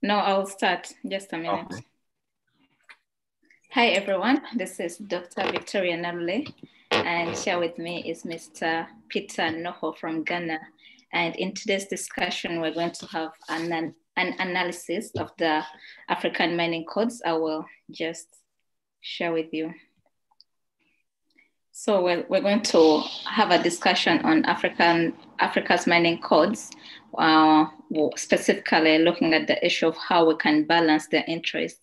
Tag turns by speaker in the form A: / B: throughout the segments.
A: No, I'll start. Just a minute. Okay. Hi, everyone. This is Dr. Victoria Nalule, and here with me is Mr. Peter Nuhu from Ghana. And in today's discussion, we're going to have an, an analysis of the African mining codes. I will just share with you. So we're, we're going to have a discussion on African Africa's mining codes, uh, specifically looking at the issue of how we can balance their interests.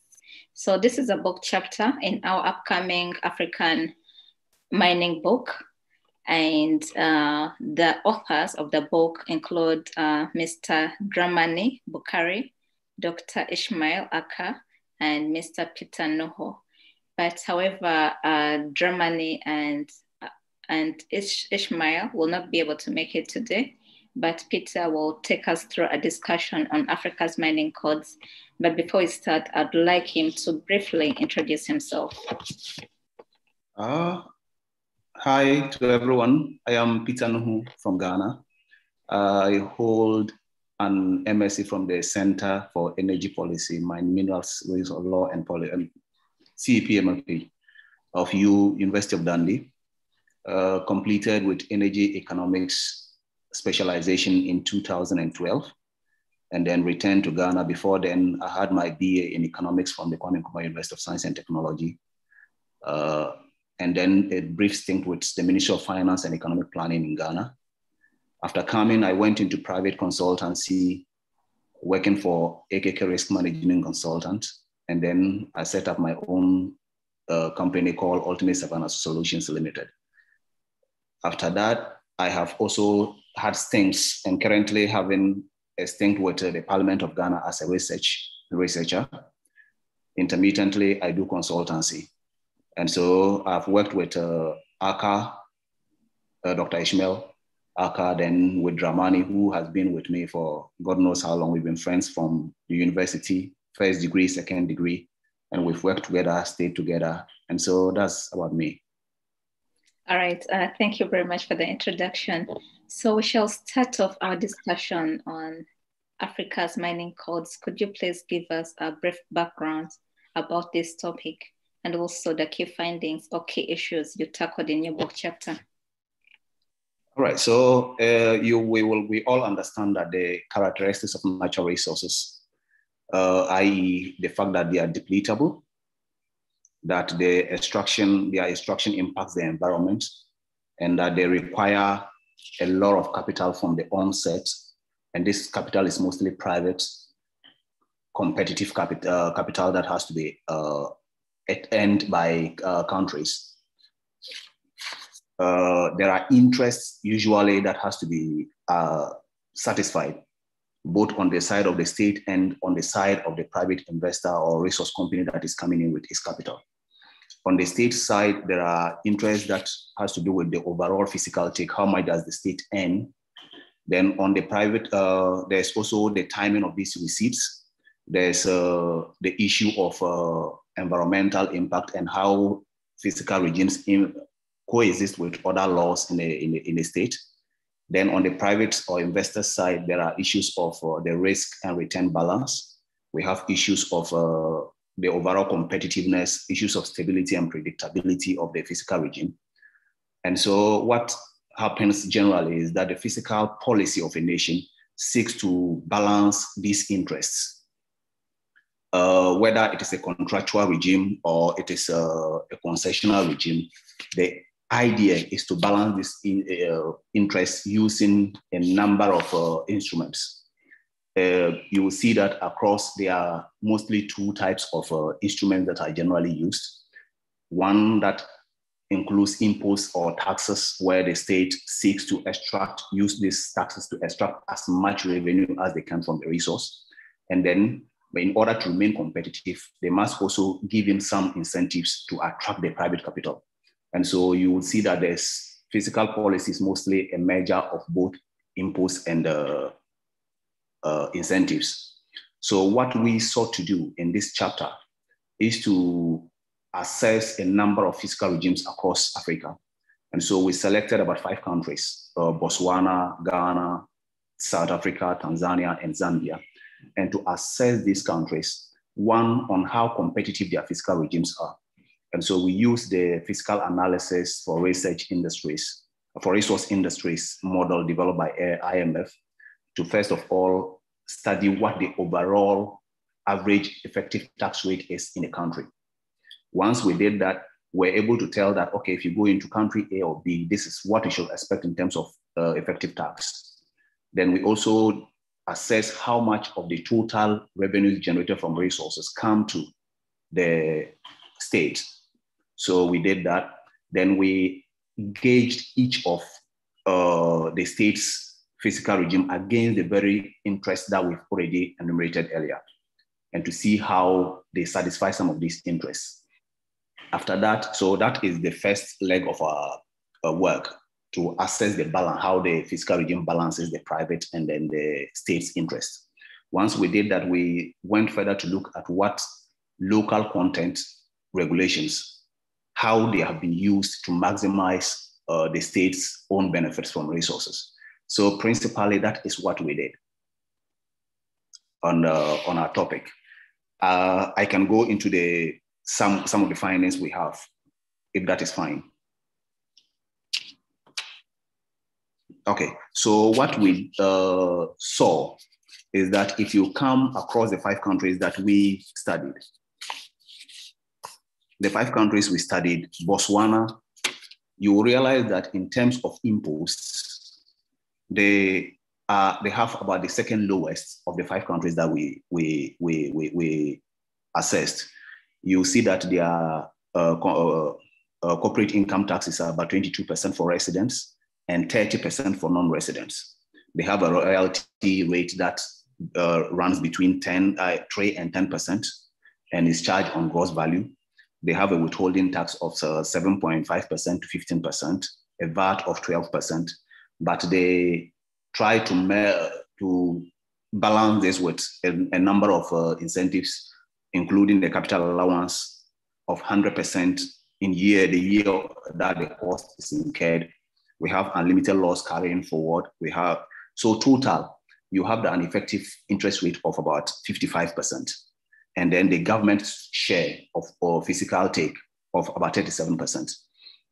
A: So this is a book chapter in our upcoming African mining book. And uh, the authors of the book include uh, Mr. Dramani Bukari, Dr. Ishmael Aka, and Mr. Peter Nuhu. But however, uh, Germany and uh, and Ish- Ishmael will not be able to make it today. But Peter will take us through a discussion on Africa's mining codes. But before we start, I'd like him to briefly introduce himself.
B: Uh, hi to everyone. I am Peter Nuhu from Ghana. I hold an MSc from the Center for Energy Policy, Mine Minerals, Law and Policy, CEPMLP of U University of Dundee, uh, completed with energy economics specialization in 2012, and then returned to Ghana. Before then, I had my BA in economics from the Kwame Nkrumah University of Science and Technology, uh, and then a brief stint with the Ministry of Finance and Economic Planning in Ghana. After coming, I went into private consultancy, working for AKK Risk Management Consultant, and then I set up my own uh, company called Ultimate Savannah Solutions Limited. After that, I have also had stints and currently having a stint with uh, the Parliament of Ghana as a research researcher. Intermittently, I do consultancy. And so I've worked with uh, Aka, uh, Dr. Ishmael Aka, then with Dramani, who has been with me for God knows how long. We've been friends from the university first degree, second degree, and we've worked together, stayed together. And so that's about me.
A: All right. Uh, thank you very much for the introduction. So we shall start off our discussion on Africa's mining codes. Could you please give us a brief background about this topic and also the key findings or key issues you tackled in your book chapter?
B: All right. So uh, you, we will we all understand that the characteristics of natural resources uh, i.e., the fact that they are depletable, that the extraction, their extraction impacts the environment, and that they require a lot of capital from the onset. And this capital is mostly private, competitive capital, uh, capital that has to be uh, earned by uh, countries. Uh, there are interests usually that has to be uh, satisfied both on the side of the state and on the side of the private investor or resource company that is coming in with its capital. On the state side, there are interests that has to do with the overall fiscal take. How much does the state earn? Then on the private, uh, there's also the timing of these receipts. There's uh, the issue of uh, environmental impact and how fiscal regimes in, coexist with other laws in the, in the, in the state. Then on the private or investor side, there are issues of uh, the risk and return balance. We have issues of uh, the overall competitiveness, issues of stability and predictability of the fiscal regime. And so what happens generally is that the fiscal policy of a nation seeks to balance these interests. Uh, whether it is a contractual regime or it is a, a concessional regime, the idea is to balance this in, uh, interest using a number of uh, instruments. Uh, you will see that across there are mostly two types of uh, instruments that are generally used. One that includes imposts or taxes where the state seeks to extract, use these taxes to extract as much revenue as they can from the resource. And then in order to remain competitive, they must also give him some incentives to attract the private capital. And so you will see that there's fiscal policy is mostly a measure of both imposts and uh, uh, incentives. So what we sought to do in this chapter is to assess a number of fiscal regimes across Africa. And so we selected about five countries, uh, Botswana, Ghana, South Africa, Tanzania, and Zambia. and to assess these countries, one on how competitive their fiscal regimes are. And so we use the fiscal analysis for research industries, for resource industries model developed by IMF to first of all study what the overall average effective tax rate is in a country. Once we did that, we're able to tell that, okay, if you go into country A or B, this is what you should expect in terms of uh, effective tax. Then we also assess how much of the total revenues generated from resources come to the state. So we did that. Then we gauged each of uh, the state's fiscal regime against the very interests that we've already enumerated earlier, and to see how they satisfy some of these interests. After that, so that is the first leg of our, our work to assess the balance, how the fiscal regime balances the private and then the state's interest. Once we did that, we went further to look at what local content regulations, how they have been used to maximize uh, the state's own benefits from resources. So principally, that is what we did on, uh, on our topic. Uh, I can go into the some, some of the findings we have, if that is fine. Okay, so what we uh, saw is that if you come across the five countries that we studied, the five countries we studied, Botswana, you realize that in terms of imposts, they uh, they have about the second lowest of the five countries that we we we we, we assessed. You see that their uh, uh, uh, corporate income taxes are about 22% for residents, and 30% for non-residents. They have a royalty rate that uh, runs between 10, uh, 3 and 10% and is charged on gross value. They have a withholding tax of 7.5% uh, to 15%, a VAT of 12%, but they try to, to balance this with a, a number of uh, incentives, including the capital allowance of 100% in year, the year that the cost is incurred we have unlimited loss carrying forward. We have, so total, you have the effective interest rate of about 55%. And then the government share of or fiscal take of about 37%.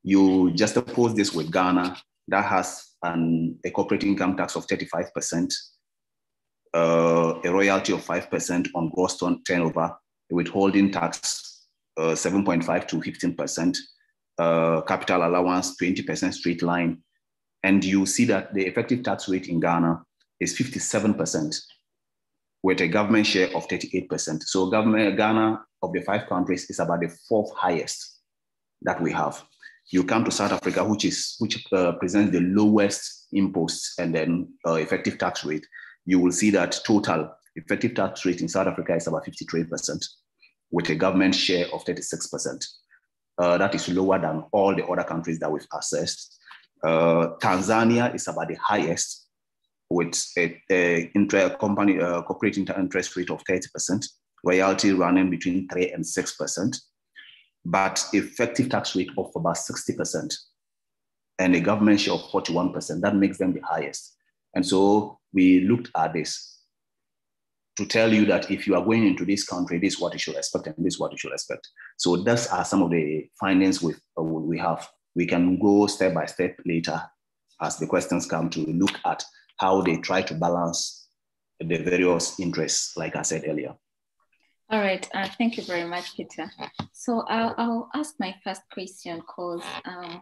B: You just oppose this with Ghana, that has an, a corporate income tax of 35%, uh, a royalty of 5% on gross turnover, a withholding tax uh, 7.5 to 15%, uh, capital allowance 20% straight line. And you see that the effective tax rate in Ghana is 57% with a government share of 38%. So government Ghana of the five countries is about the fourth highest that we have. You come to South Africa, which is which uh, presents the lowest imposts and then uh, effective tax rate. You will see that total effective tax rate in South Africa is about 53% with a government share of 36% uh, that is lower than all the other countries that we've assessed. Uh, Tanzania is about the highest with a, a company uh, corporate interest rate of 30%, royalty running between 3 and 6%, but effective tax rate of about 60%, and a government share of 41%. That makes them the highest. And so we looked at this to tell you that if you are going into this country, this is what you should expect and this is what you should expect. So those are some of the findings we, uh, we have. We can go step by step later as the questions come to look at how they try to balance the various interests, like I said earlier.
A: All right, uh, thank you very much, Peter. So I'll, I'll ask my first question because um,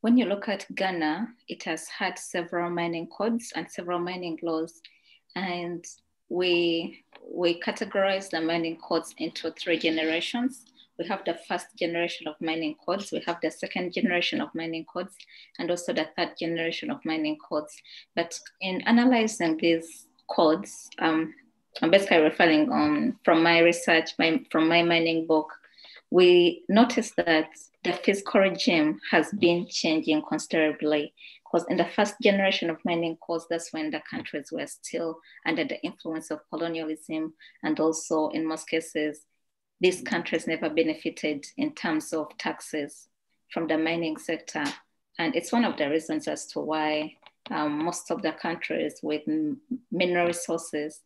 A: when you look at Ghana, it has had several mining codes and several mining laws. And we we categorize the mining codes into three generations. We have the first generation of mining codes, we have the second generation of mining codes, and also the third generation of mining codes. But in analyzing these codes, um, I'm basically referring on from my research, my, from my mining book, we noticed that the fiscal regime has been changing considerably because in the first generation of mining codes, that's when the countries were still under the influence of colonialism. And also, in most cases, these countries never benefited in terms of taxes from the mining sector. And it's one of the reasons as to why um, most of the countries with mineral resources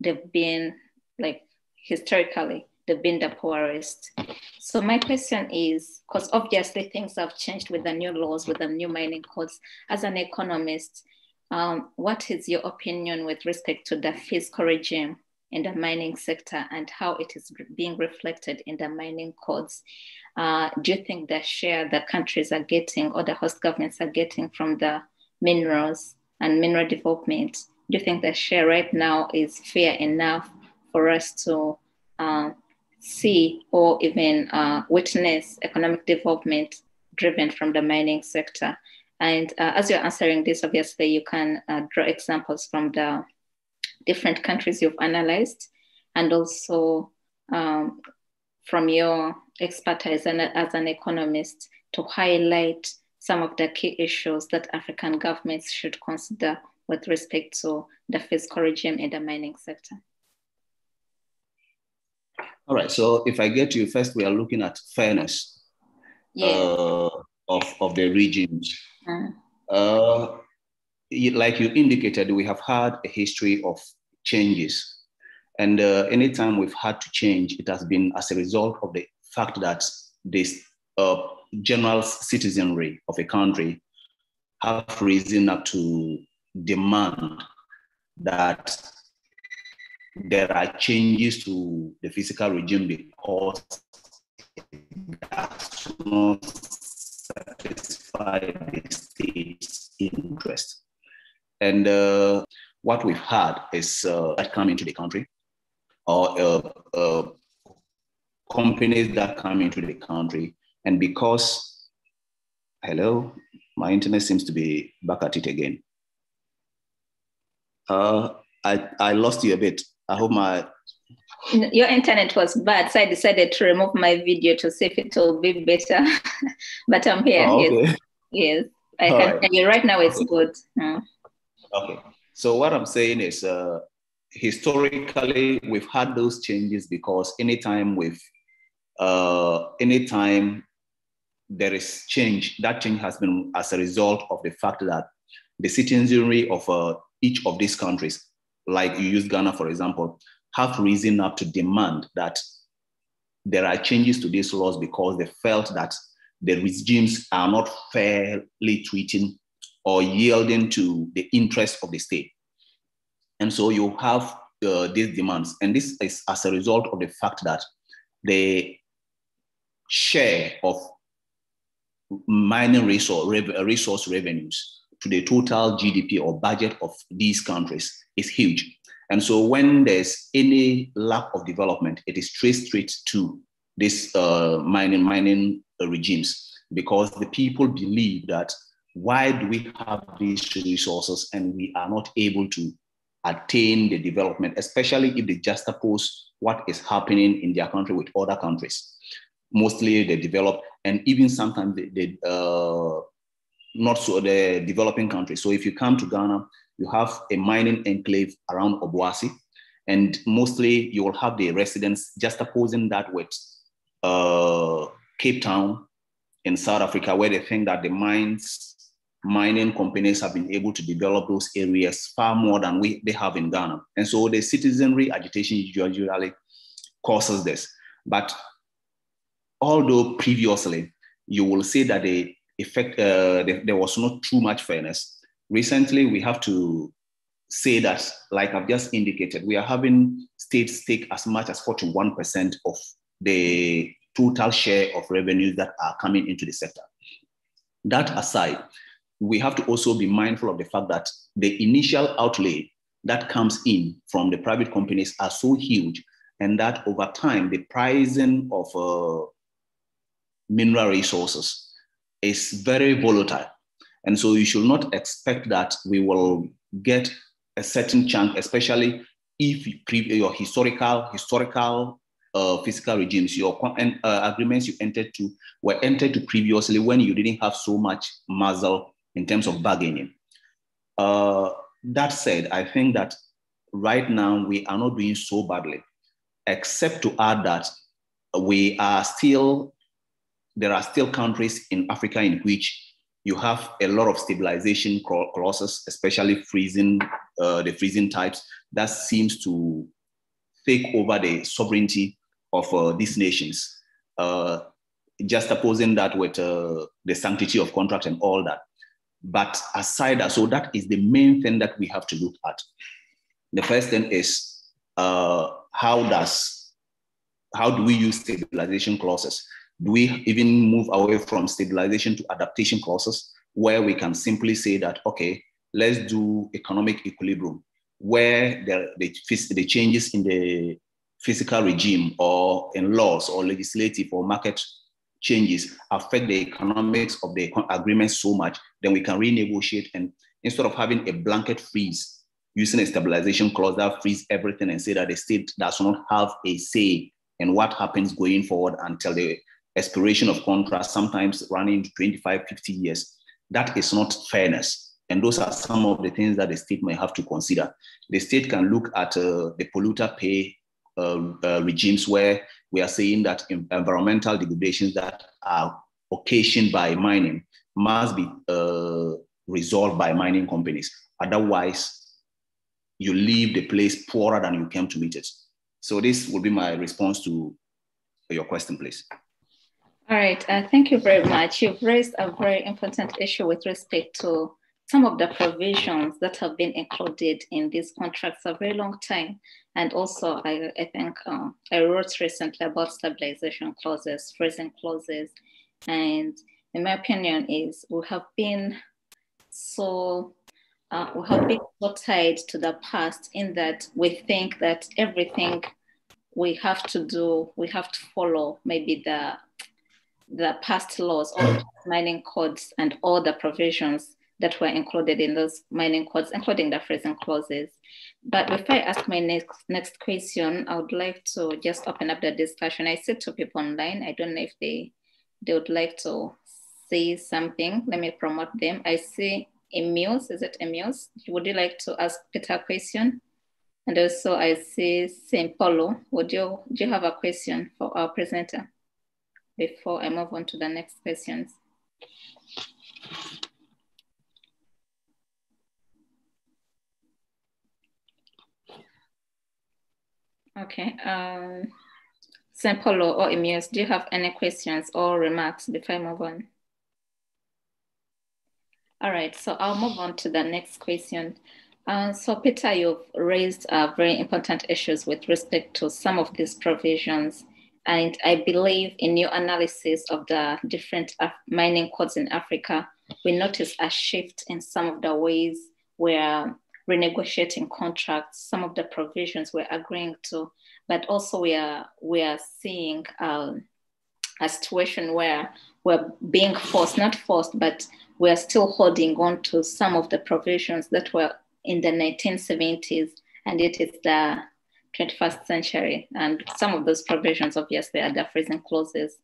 A: they've been like historically they've been the poorest. So my question is, because obviously things have changed with the new laws, with the new mining codes. As an economist, um, what is your opinion with respect to the fiscal regime in the mining sector and how it is being reflected in the mining codes? Uh, do you think the share the countries are getting or the host governments are getting from the minerals and mineral development, do you think the share right now is fair enough for us to uh, see or even uh, witness economic development driven from the mining sector? And uh, as you're answering this, obviously, you can uh, draw examples from the different countries you've analyzed and also um, from your expertise and as an economist to highlight some of the key issues that African governments should consider with respect to the fiscal regime in the mining sector.
B: All right. So if I get you first, we are looking at fairness yeah. uh, of, of the regimes. Mm. Uh, like you indicated, we have had a history of changes. And uh, anytime we've had to change, it has been as a result of the fact that this uh, general citizenry of a country have risen up to demand that there are changes to the fiscal regime because it does not satisfy the state's interest. And uh, what we've had is uh, that come into the country or uh, uh companies that come into the country. And because, hello, my internet seems to be back at it again. Uh, I, I lost you a bit. I hope my.
A: Your internet was bad, so I decided to remove my video to see if it will be better. but I'm here. Oh, okay. Yes. yes. I All can right. you. Right now, it's okay. good.
B: Mm. Okay. So, what I'm saying is, uh, historically, we've had those changes because anytime we've uh, anytime there is change, that change has been as a result of the fact that the citizenry of uh, each of these countries, like you use Ghana, for example, have risen up to demand that there are changes to these laws because they felt that the regimes are not fairly treating or yielding to the interests of the state. And so you have uh, these demands. And this is as a result of the fact that the share of mining resource, resource revenues to the total GDP or budget of these countries is huge. And so when there's any lack of development, it is traced straight to this uh, mining, mining regimes because the people believe that why do we have these resources and we are not able to attain the development, especially if they juxtapose what is happening in their country with other countries mostly they develop, and even sometimes they, they uh, not so the developing countries. So if you come to Ghana, you have a mining enclave around Obuasi, and mostly you will have the residents just opposing that with uh, Cape Town in South Africa, where they think that the mines mining companies have been able to develop those areas far more than we they have in Ghana. And so the citizenry agitation usually causes this. But although previously you will see that the effect uh, the, there was not too much fairness, recently we have to say that, like I've just indicated, we are having states take as much as 41% of the total share of revenues that are coming into the sector. That aside, we have to also be mindful of the fact that the initial outlay that comes in from the private companies are so huge and that over time the pricing of uh, mineral resources is very volatile. And so you should not expect that we will get a certain chunk, especially if your historical, historical uh, fiscal regimes, your uh, agreements you entered to were entered to previously when you didn't have so much muscle in terms of bargaining. Uh, that said, I think that right now we are not doing so badly, except to add that we are still there are still countries in Africa in which you have a lot of stabilization clauses, especially freezing, uh, the freezing types, that seems to take over the sovereignty of uh, these nations, uh, just opposing that with uh, the sanctity of contract and all that. But aside that, so that is the main thing that we have to look at. The first thing is uh, how does how do we use stabilization clauses? Do we even move away from stabilization to adaptation clauses, where we can simply say that okay, let's do economic equilibrium, where the, the, the changes in the fiscal regime or in laws or legislative or market changes affect the economics of the agreement so much, then we can renegotiate. And instead of having a blanket freeze, using a stabilization clause that frees everything and say that the state does not have a say in what happens going forward until the expiration of contracts, sometimes running 25, 50 years. That is not fairness. And those are some of the things that the state might have to consider. The state can look at uh, the polluter pay uh, uh, regimes where we are saying that environmental degradations that are occasioned by mining must be uh, resolved by mining companies. Otherwise, you leave the place poorer than you came to meet it. So this will be my response to your question, please.
A: All right, uh, thank you very much. You've raised a very important issue with respect to some of the provisions that have been included in these contracts for a very long time. And also, I, I think um, I wrote recently about stabilization clauses, freezing clauses. And in my opinion is we have been so, uh, we have been so tied to the past in that we think that everything we have to do, we have to follow maybe the the past laws, all mining codes and all the provisions that were included in those mining codes, including the freezing clauses. But before I ask my next, next question, I would like to just open up the discussion. I see two people online. I don't know if they, they would like to say something. Let me promote them. I see Emils. Is it Emils? Would you like to ask Peter a question? And also I see St. Paulo. Would you, do you have a question for our presenter before I move on to the next questions? Okay. Um, St. Paulo or Emius, do you have any questions or remarks before I move on? All right, so I'll move on to the next question. Uh, so Peter, you've raised uh, very important issues with respect to some of these provisions. And I believe in your analysis of the different mining codes in Africa, we notice a shift in some of the ways we're renegotiating contracts, some of the provisions we're agreeing to, but also we are we are seeing um, a situation where we're being forced, not forced, but we're still holding on to some of the provisions that were in the 1970s, and it is the 21st century. And some of those provisions, obviously, are the freezing clauses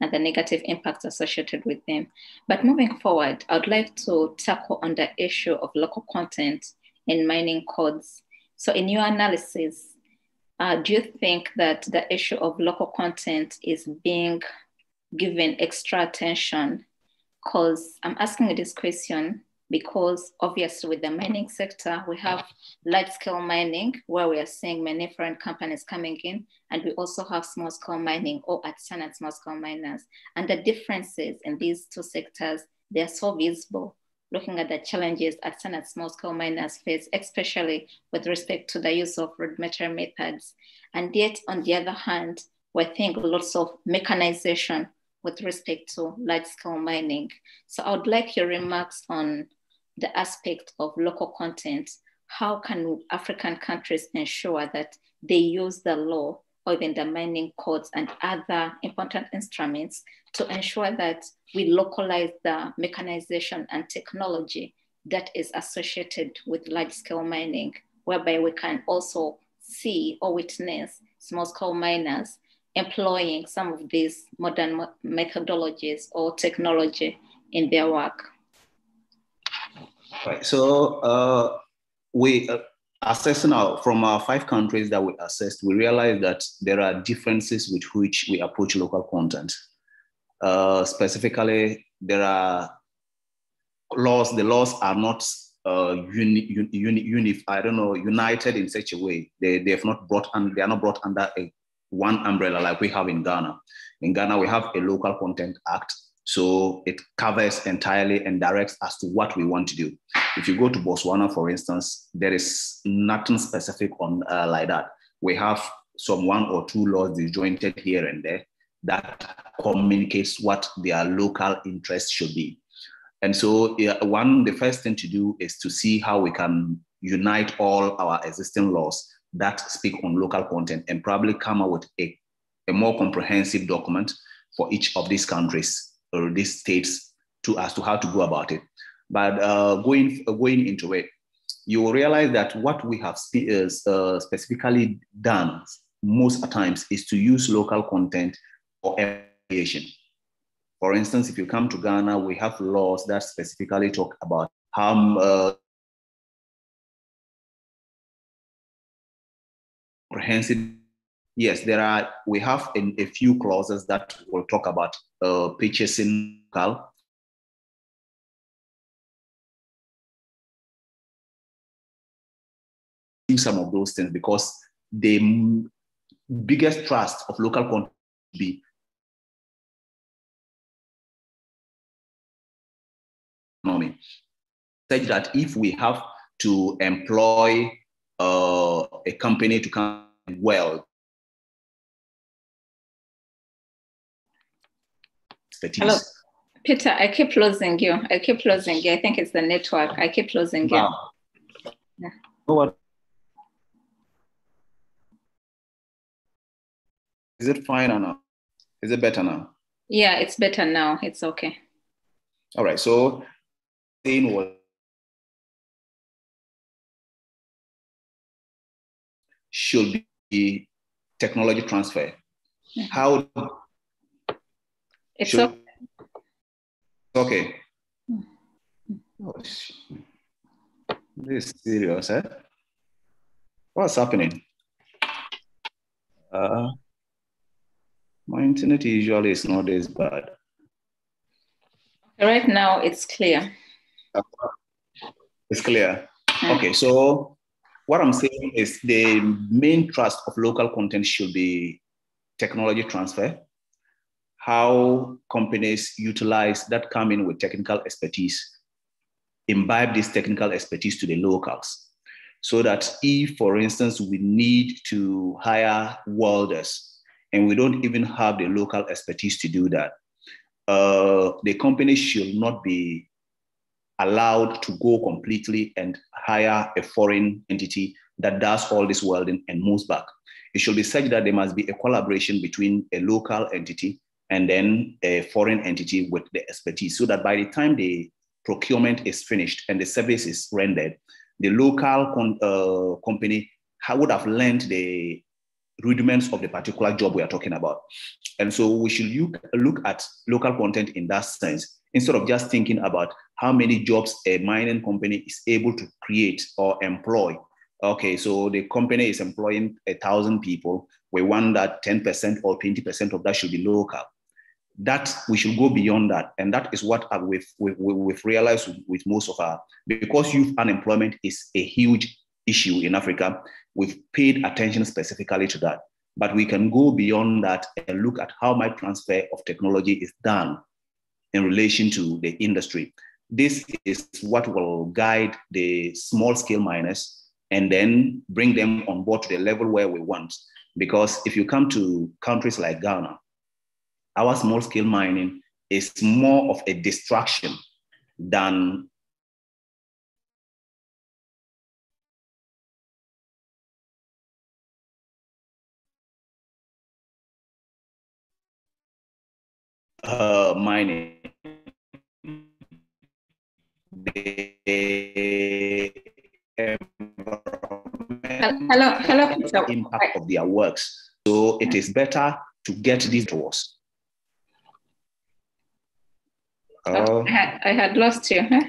A: and the negative impacts associated with them. But moving forward, I'd like to tackle on the issue of local content in mining codes. So, in your analysis, uh, do you think that the issue of local content is being given extra attention? Because I'm asking this question because obviously with the mining sector, we have large scale mining where we are seeing many foreign companies coming in, and we also have small scale mining or artisanal small scale miners. And the differences in these two sectors, they're so visible looking at the challenges at some small scale miners face, especially with respect to the use of rudimentary methods. And yet, on the other hand, we're seeing lots of mechanization with respect to large scale mining. So I would like your remarks on the aspect of local content. How can African countries ensure that they use the law or even the mining codes and other important instruments to ensure that we localize the mechanization and technology that is associated with large scale mining, whereby we can also see or witness small scale miners employing some of these modern methodologies or technology in their work.
B: Right. So uh, we uh, assessing our from our five countries that we assessed, we realized that there are differences with which we approach local content. Uh, specifically, there are laws. The laws are not uh, uni, uni, uni, I don't know, united in such a way. They, they have not brought, and they are not brought under a, one umbrella like we have in Ghana. In Ghana, we have a local content act. So it covers entirely and directs as to what we want to do. If you go to Botswana, for instance, there is nothing specific on uh, like that. We have some one or two laws disjointed here and there that communicates what their local interest should be. And so, one, the first thing to do is to see how we can unite all our existing laws that speak on local content and probably come up with a, a more comprehensive document for each of these countries or these states to as to how to go about it. But uh, going, uh, going into it, you will realize that what we have spe- uh, specifically done most times is to use local content for aviation. For instance, if you come to Ghana, we have laws that specifically talk about how uh, comprehensive. Yes, there are. We have a, few clauses that will talk about uh, purchasing local. Some of those things because the biggest trust of local content be economy, such that if we have to employ uh, a company to come well,
A: expertise. Hello. Peter, I keep losing you. I keep losing you. I think it's the network. I keep losing you. Wow.
B: Yeah. What? Is it fine or not? Is it better now?
A: Yeah, it's better now. It's okay.
B: All right. So thing was should be technology transfer. Mm-hmm. How
A: it's should, okay.
B: okay. Oh, this is serious, eh? What's happening? Uh, my internet usually is not this bad.
A: Right now, it's clear.
B: It's clear. Mm. Okay, so what I'm saying is the main thrust of local content should be technology transfer, how companies utilize that come in with technical expertise, imbibe this technical expertise to the locals. So that if, for instance, we need to hire welders and we don't even have the local expertise to do that, uh, the company should not be allowed to go completely and hire a foreign entity that does all this welding and moves back. It should be such that there must be a collaboration between a local entity and then a foreign entity with the expertise so that by the time the procurement is finished and the service is rendered, the local con- uh, company would have learned the rudiments of the particular job we are talking about. And so we should look, look at local content in that sense instead of just thinking about how many jobs a mining company is able to create or employ. Okay, so the company is employing a thousand people. We want that 10% or 20% of that should be local. That we should go beyond that. And that is what uh, we've, we've, we've realized with, with most of our, because youth unemployment is a huge issue in Africa, we've paid attention specifically to that. But we can go beyond that and look at how my transfer of technology is done in relation to the industry. This is what will guide the small scale miners and then bring them on board to the level where we want. Because if you come to countries like Ghana, our small scale mining is more of a distraction than uh, mining.
A: hello, hello,
B: impact of their works. So it is better to get these to
A: Uh, I, had, I had lost you. Huh?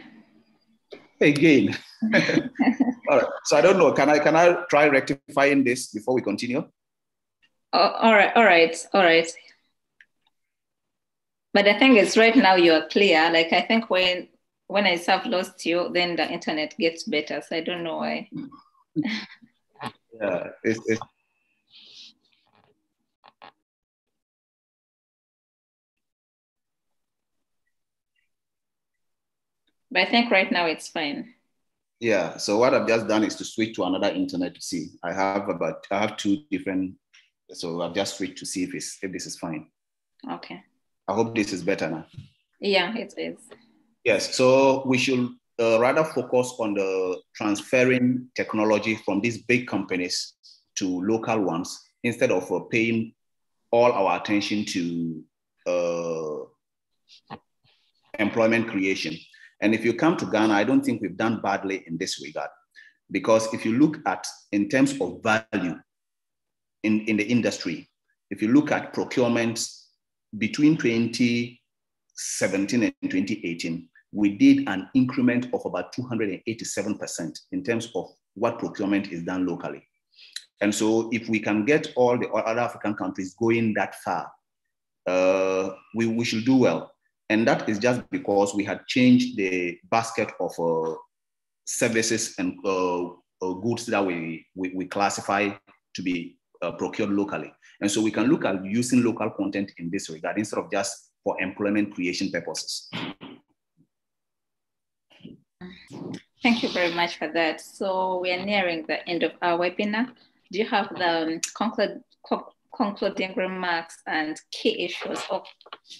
B: Again. all right. So I don't know. Can I can I try rectifying this before we continue?
A: Oh, all right. All right. All right. But the thing is, right now you are clear. Like I think when when I have lost you, then the internet gets better. So I don't know why.
B: yeah, it's, it's
A: But I think right now it's fine.
B: Yeah. So what I've just done is to switch to another internet to see. I have about I have two different. So I've just switched to see if it's if this is fine.
A: Okay.
B: I hope this is better now.
A: Yeah, it is.
B: Yes. So we should uh, rather focus on the transferring technology from these big companies to local ones instead of uh, paying all our attention to uh, employment creation. And if you come to Ghana, I don't think we've done badly in this regard. Because if you look at, in terms of value in, in the industry, if you look at procurement between 2017 and 2018, we did an increment of about 287% in terms of what procurement is done locally. And so if we can get all the other African countries going that far, uh, we, we should do well. And that is just because we had changed the basket of uh, services and uh, uh, goods that we, we, we, classify to be uh, procured locally. And so we can look at using local content in this regard instead of just for employment creation purposes.
A: Thank you very much for that. So we are nearing the end of our webinar. Do you have the um, conclude, concluding remarks and key issues or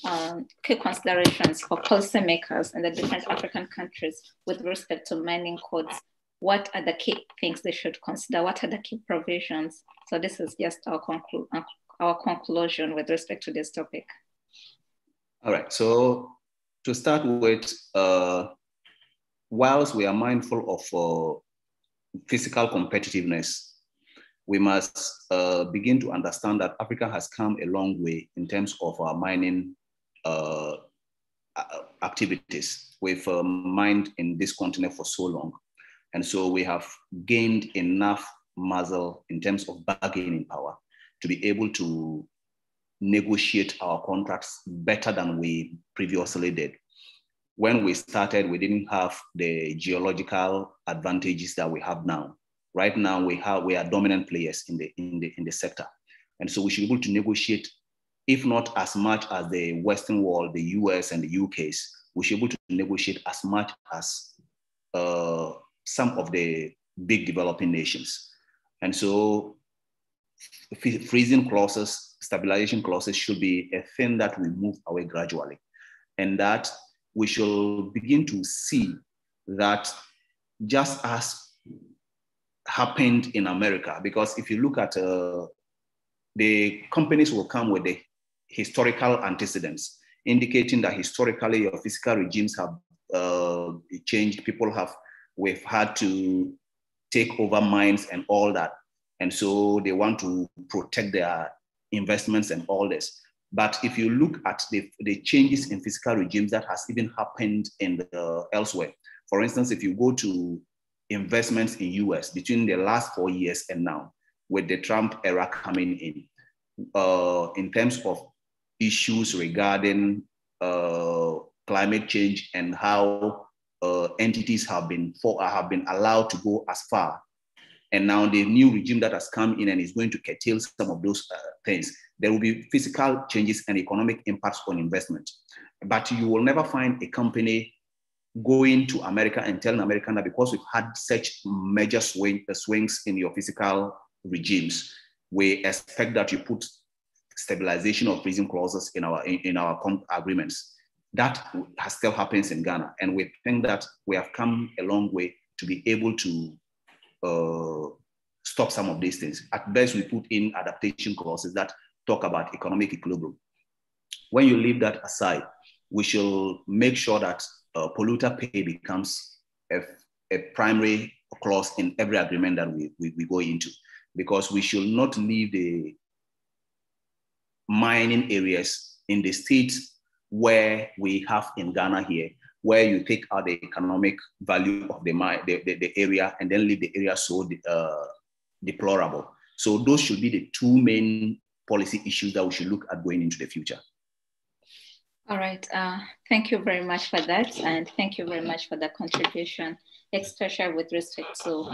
A: um, key considerations for policymakers in the different African countries with respect to mining codes. What are the key things they should consider? What are the key provisions? So this is just our, conclu our conclusion with respect to this topic.
B: All right, so to start with, uh, whilst we are mindful of uh, fiscal competitiveness we must uh, begin to understand that Africa has come a long way in terms of our mining uh, activities. We've uh, mined in this continent for so long. And so we have gained enough muscle in terms of bargaining power to be able to negotiate our contracts better than we previously did. When we started, we didn't have the geological advantages that we have now right now we have we are dominant players in the in the in the sector. And so we should be able to negotiate if not as much as the western world the us and the uk's we should be able to negotiate as much as uh, some of the big developing nations. And so freezing clauses stabilization clauses should be a thing that we move away gradually. And that we shall begin to see that just as happened in America. Because if you look at uh, the companies will come with the historical antecedents, indicating that historically your fiscal regimes have uh, changed. People have, we've had to take over mines and all that. And so they want to protect their investments and all this. But if you look at the, the changes in fiscal regimes that has even happened in the, elsewhere, for instance, if you go to investments in US between the last four years and now, with the Trump era coming in, uh, in terms of issues regarding uh, climate change and how uh, entities have been for, have been allowed to go as far. And now the new regime that has come in and is going to curtail some of those uh, things. There will be fiscal changes and economic impacts on investment. But you will never find a company going to America and telling American that because we've had such major swing, uh, swings in your fiscal regimes, we expect that you put stabilization or freezing clauses in our in, in our agreements. That has still happens in Ghana, and we think that we have come a long way to be able to uh, stop some of these things. At best, we put in adaptation clauses that talk about economic equilibrium. When you leave that aside, we shall make sure that uh, polluter pay becomes a, a, primary clause in every agreement that we, we, we go into because we should not leave the mining areas in the states where we have in Ghana here, where you take out the economic value of the, the, the, the area and then leave the area so uh, deplorable. So those should be the two main policy issues that we should look at going into the future.
A: All right. Uh, thank you very much for that. And thank you very much for the contribution, especially with respect to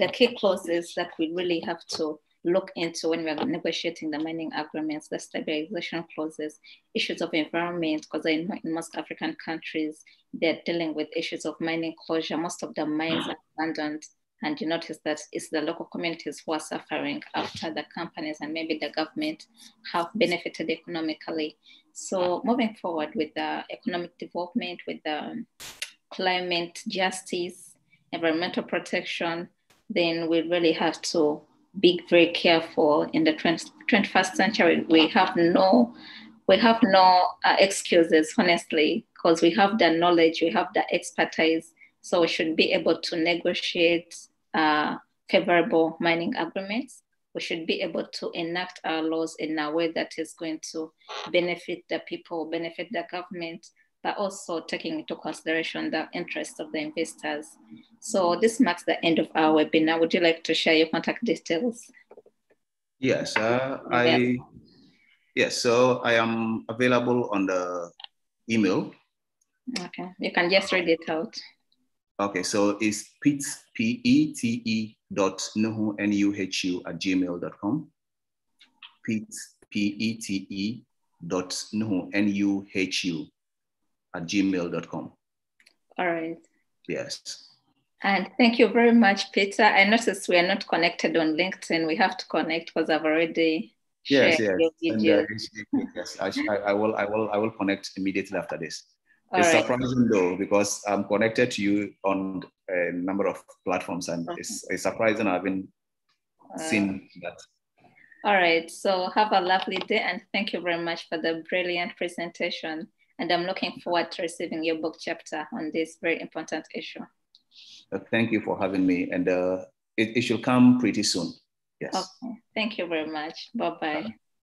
A: the key clauses that we really have to look into when we're negotiating the mining agreements, the stabilization clauses, issues of environment, because in most African countries, they're dealing with issues of mining closure. Most of the mines are abandoned. And you notice that it's the local communities who are suffering after the companies and maybe the government have benefited economically. So moving forward with the economic development, with the climate justice, environmental protection, then we really have to be very careful in the 21st century. We have no, we have no uh, excuses, honestly, because we have the knowledge, we have the expertise, so we should be able to negotiate uh, favorable mining agreements. We should be able to enact our laws in a way that is going to benefit the people, benefit the government, but also taking into consideration the interests of the investors. So this marks the end of our webinar. Would you like to share your contact details?
B: Yes, uh, I, yes, so I am available on the email.
A: Okay, you can just read it out.
B: Okay, so it's Pete, P-E-T-E dot nuhu, N-U-H-U at gmail.com. Pete, P-E-T-E dot nuhu, N-U-H-U at gmail.com.
A: All right.
B: Yes.
A: And thank you very much, Peter. I noticed we are not connected on LinkedIn. We have to connect because I've already
B: yes, yes. And, uh, yes, I, I, will, I will, I will connect immediately after this. All it's right. surprising though because I'm connected to you on a number of platforms, and okay. it's, it's surprising I haven't uh, seen that.
A: All right. So have a lovely day, and thank you very much for the brilliant presentation. And I'm looking forward to receiving your book chapter on this very important issue.
B: Uh, thank you for having me. And uh, it, it should come pretty soon. Yes.
A: Okay. Thank you very much. Bye bye.